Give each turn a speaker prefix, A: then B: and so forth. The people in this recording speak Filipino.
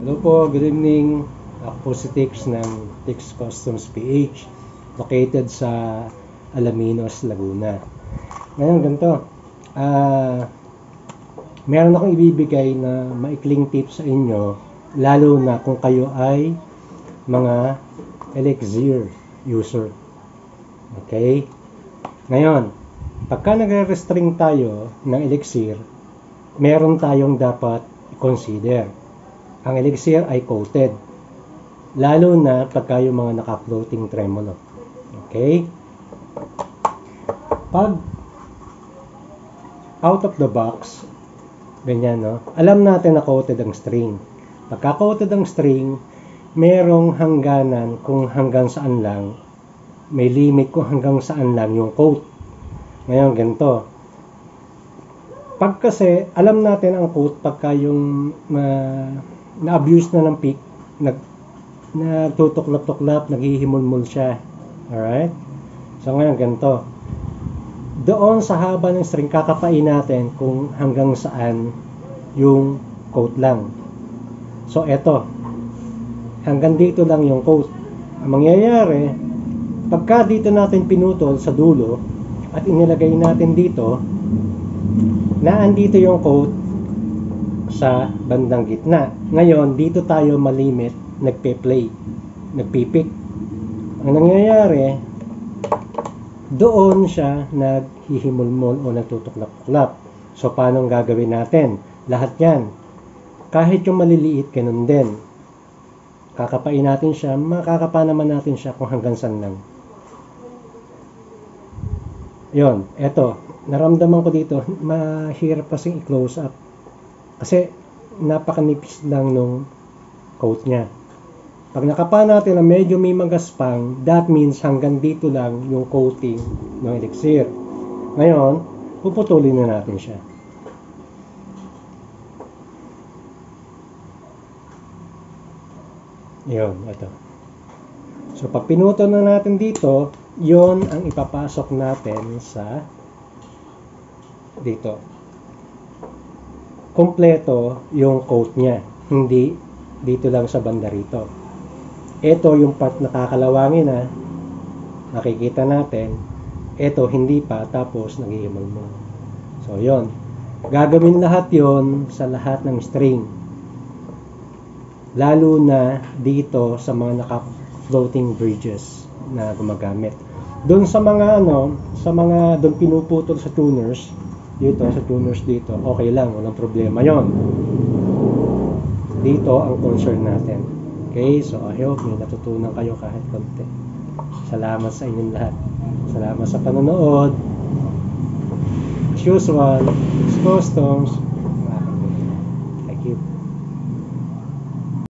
A: Hello po, good evening. Ako po si Tix ng Tix Customs PH located sa Alaminos, Laguna. Ngayon, ganito. Ah, meron akong ibibigay na maikling tips sa inyo lalo na kung kayo ay mga Elixir user. Okay? Ngayon, pagka nagre-restring tayo ng Elixir, meron tayong dapat consider ang elixir ay coated. Lalo na pagka yung mga naka-floating tremolo. Okay? Pag out of the box, ganyan, no? Alam natin na coated ang string. Pagka coated ang string, merong hangganan kung hanggang saan lang, may limit kung hanggang saan lang yung coat. Ngayon, ganito. Pag kasi, alam natin ang coat pagka yung uh, na-abuse na ng peak, nag nagtutuklap-tuklap, naghihimulmul siya. Alright? So ngayon, ganito. Doon sa haba ng string, kakapain natin kung hanggang saan yung coat lang. So, eto. Hanggang dito lang yung coat. Ang mangyayari, pagka dito natin pinutol sa dulo, at inilagay natin dito, naandito yung coat, sa bandang gitna. Ngayon, dito tayo malimit, nagpe-play, nagpipik. Ang nangyayari, doon siya naghihimulmol o nagtutuklap-tuklap. So, paano gagawin natin? Lahat yan. Kahit yung maliliit, ganun din. Kakapain natin siya, makakapa naman natin siya kung hanggang saan lang. Yon, eto, naramdaman ko dito, mahirap kasing i-close up kasi napakanipis lang nung coat niya. Pag nakapa natin na medyo may magaspang, that means hanggang dito lang yung coating ng elixir. Ngayon, puputulin na natin siya. Yun, ito. So, pag pinutol na natin dito, yon ang ipapasok natin sa dito kompleto yung coat niya. Hindi dito lang sa banda rito. Ito yung part na kakalawangin na nakikita natin. Ito hindi pa tapos nag-iimal mo. So yon. Gagawin lahat yon sa lahat ng string. Lalo na dito sa mga naka-floating bridges na gumagamit. Doon sa mga ano, sa mga doon pinuputol sa tuners, dito sa tuners dito, okay lang, walang problema yon. Dito ang concern natin. Okay, so I hope may natutunan kayo kahit konti. Salamat sa inyong lahat. Salamat sa panonood. As usual, it's customs,